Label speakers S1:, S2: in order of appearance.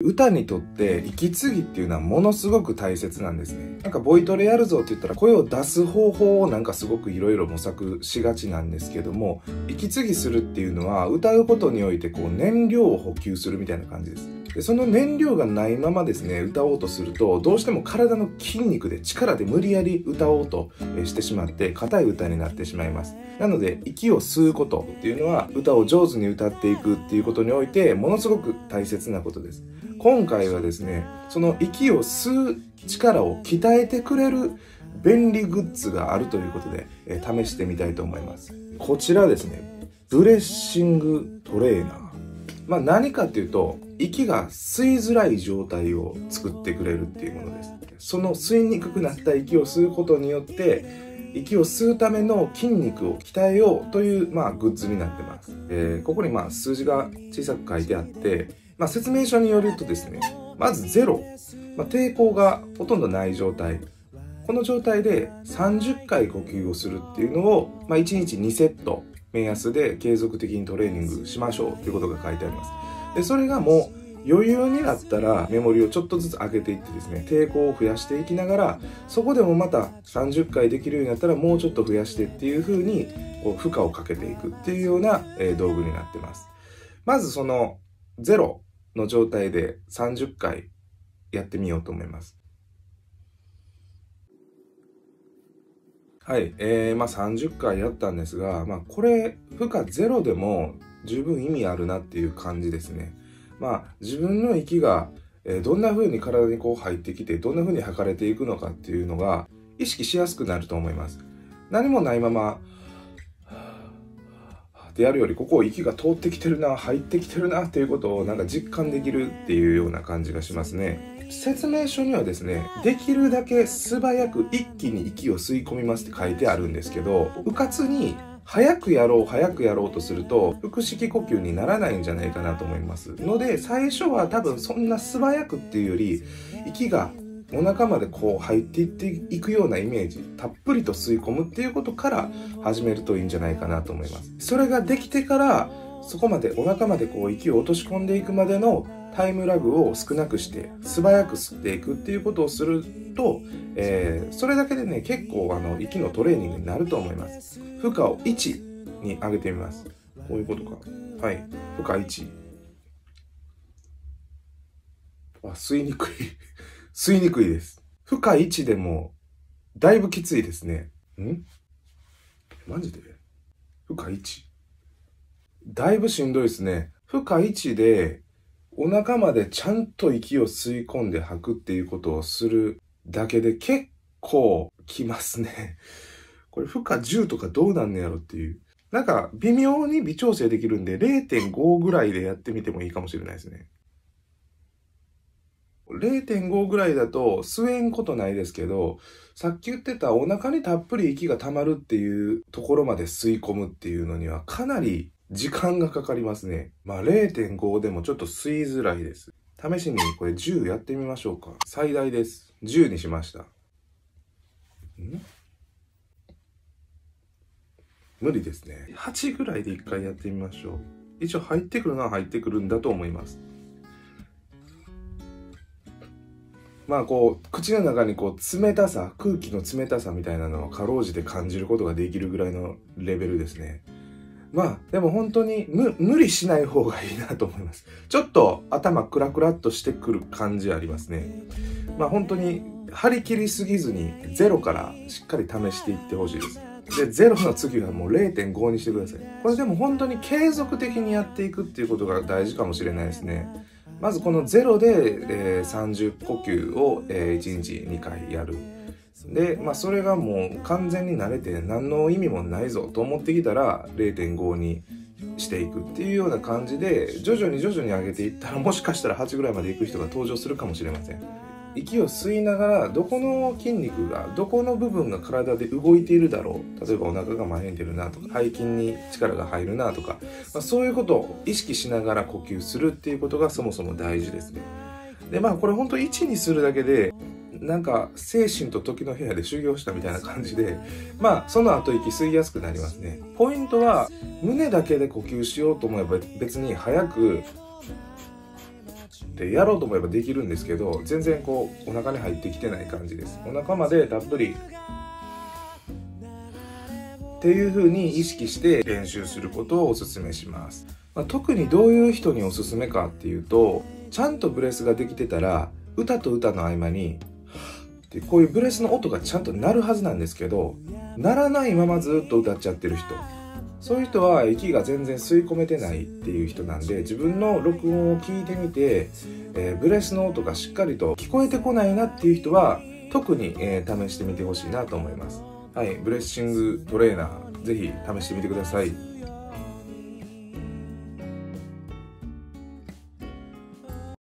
S1: 歌にとって息継ぎっていうのはものすごく大切なんですね。なんかボイトレやるぞって言ったら声を出す方法をなんかすごくいろいろ模索しがちなんですけども、息継ぎするっていうのは歌うことにおいてこう燃料を補給するみたいな感じです。でその燃料がないままですね、歌おうとすると、どうしても体の筋肉で力で無理やり歌おうとしてしまって、硬い歌になってしまいます。なので、息を吸うことっていうのは、歌を上手に歌っていくっていうことにおいて、ものすごく大切なことです。今回はですね、その息を吸う力を鍛えてくれる便利グッズがあるということで、え、試してみたいと思います。こちらですね、ブレッシングトレーナー。まあ何かっていうと、息が吸いづらい状態を作ってくれるっていうものです。その吸いにくくなった息を吸うことによって、息を吸うための筋肉を鍛えようという、まあ、グッズになってます。えー、ここにまあ数字が小さく書いてあって、まあ、説明書によるとですね、まず0、まあ、抵抗がほとんどない状態。この状態で30回呼吸をするっていうのを、まあ、1日2セット目安で継続的にトレーニングしましょうということが書いてあります。で、それがもう余裕になったらメモリをちょっとずつ上げていってですね、抵抗を増やしていきながら、そこでもまた30回できるようになったらもうちょっと増やしてっていう風にこう負荷をかけていくっていうような、道具になってます。まずその0の状態で30回やってみようと思います。はい。えー、まあ30回やったんですが、まあこれ、負荷ゼロでも十分意味あるなっていう感じですね。まあ自分の息が、え、どんな風に体にこう入ってきて、どんな風に測れていくのかっていうのが意識しやすくなると思います。何もないまま、でやるよりここを息が通ってきてるな入ってきてるなっていうことをなんか実感できるっていうような感じがしますね。説明書にはですねできるだけ素早く一気に息を吸い込みますって書いてあるんですけどうかつに早くやろう早くやろうとすると腹式呼吸にならないんじゃないかなと思います。ので最初は多分そんな素早くっていうより息がお腹までこう入っていっていくようなイメージ、たっぷりと吸い込むっていうことから始めるといいんじゃないかなと思います。それができてから、そこまでお腹までこう息を落とし込んでいくまでのタイムラグを少なくして素早く吸っていくっていうことをすると、えー、それだけでね、結構あの息のトレーニングになると思います。負荷を1に上げてみます。こういうことか。はい。負荷1。あ、吸いにくい吸いにくいです。深い位置でも、だいぶきついですね。ん？マジで？深い位置だいぶしんどいですね。深い位置で、お腹までちゃんと息を吸い込んで吐くっていうことをするだけで結構きますね。これ負荷10とかどうなんねやろっていう。なんか微妙に微調整できるんで0.5ぐらいでやってみてもいいかもしれないですね。0.5ぐらいだと吸えんことないですけど、さっき言ってたお腹にたっぷり息が溜まるっていうところまで吸い込むっていうのにはかなり時間がかかりますね。まあ0.5でもちょっと吸いづらいです。試しにこれ10やってみましょうか。最大です。10にしました。ん？無理ですね。8ぐらいで1回やってみましょう。一応入ってくるのは入ってくるんだと思います。まあこう、口の中にこう、冷たさ、空気の冷たさみたいなのをかろうじて感じることができるぐらいのレベルですね。まあ、でも本当に無無理しない方がいいなと思います。ちょっと頭クラクラっとしてくる感じありますね。まあ本当に張り切りすぎずにゼロからしっかり試していってほしいです。で、ゼロの次はもう0.5にしてください。これでも本当に継続的にやっていくっていうことが大事かもしれないですね。まずこのゼロで、えー、30呼吸を、えー、1日2回やる。で、まあそれがもう完全に慣れて何の意味もないぞと思ってきたら0.5にしていくっていうような感じで徐々に徐々に上げていったらもしかしたら8ぐらいまでいく人が登場するかもしれません。息を吸いながらどこの筋肉がどこの部分が体で動いているだろう。例えばお腹が前に出るなとか背筋に力が入るなとか、まあ、そういうことを意識しながら呼吸するっていうことがそもそも大事ですね。でまあこれ本当1にするだけでなんか精神と時の部屋で修行したみたいな感じでまあその後息吸いやすくなりますね。ポイントは胸だけで呼吸しようと思えば別に早くってやろうと思えばできるんですけど全然こうお腹に入ってきてない感じです。お腹までたっぷりっていう風に意識して練習することをお勧めします、まあ、特にどういう人におすすめかっていうとちゃんとブレスができてたら歌と歌の合間にでこういうブレスの音がちゃんと鳴るはずなんですけど鳴らないままずっと歌っちゃってる人。そういう人は息が全然吸い込めてないっていう人なんで自分の録音を聞いてみて、えー、ブレスの音がしっかりと聞こえてこないなっていう人は特に、えー、試してみてほしいなと思います。はいブレッシングトレーナーぜひ試してみてください。